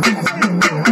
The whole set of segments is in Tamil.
Mm-hmm.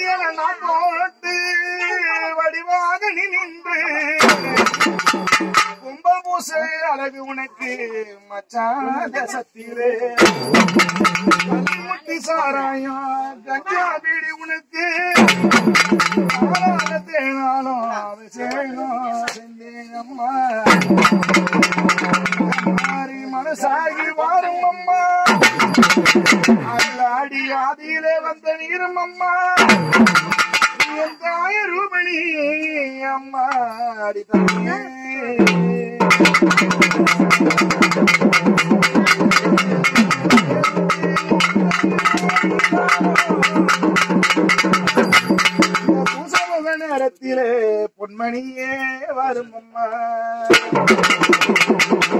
ஆலையில நான் போட்டு வடிவாக நீ நின்று கும்பபூசை அழகு உனக்கு மச்சான் தேசத்திலே முட்டி சாராயம் கஞ்சா பீடி உனக்கு. ஆளால தேனாலும் அபிஷேகம் செஞ்சேன் அம்மா மனசாகி வாரும் அம்மா. அல்லாடி ஆதியிலே வந்த நீரும் அம்மா. அம்மா அடி தம்பியே பூசவ நேரத்திலே பொன்மணியே வரும் அம்மா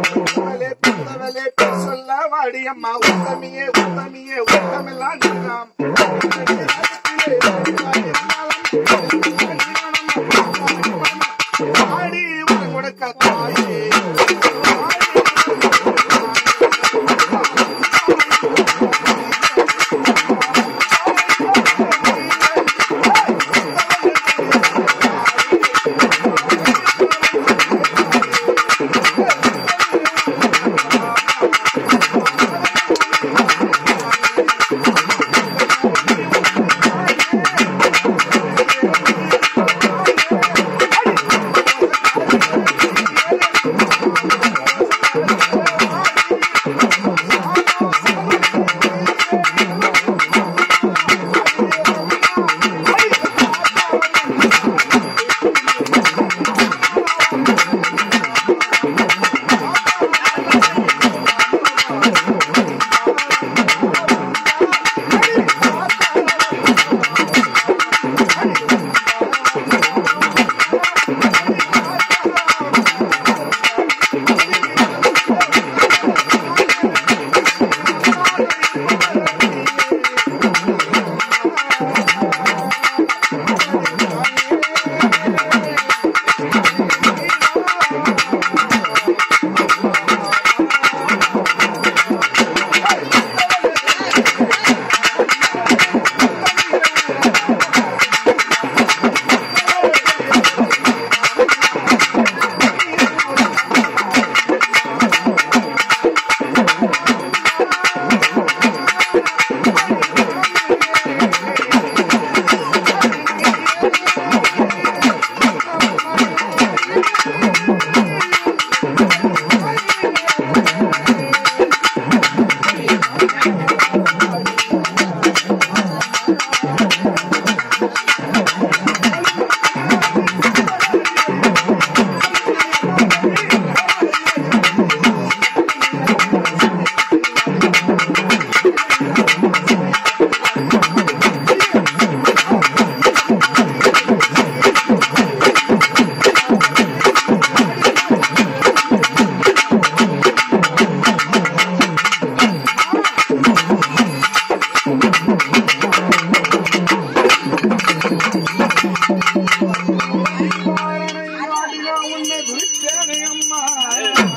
புத்தவலே, புத்தவலே, பேர் சொல்ல வாடி அம்மா உத்தமியே உத்தமியே உத்தமெல்லாம் நின்றாம்.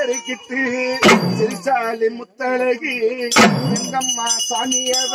தாயே உன்னை முத்தழகி. எங்கம்மா சாமியவ